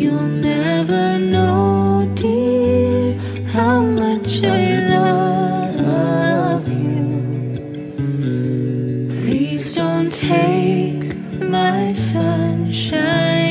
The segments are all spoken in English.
You'll never know, dear, how much I love you. Please don't take my sunshine.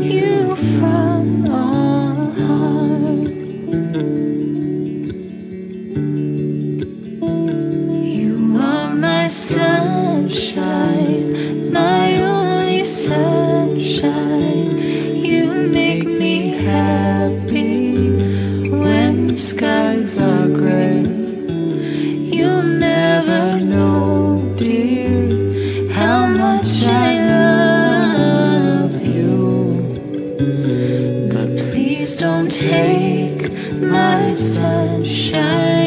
You from all harm. You are my sunshine, my only sunshine. You make me happy when skies are gray. Don't take my sunshine.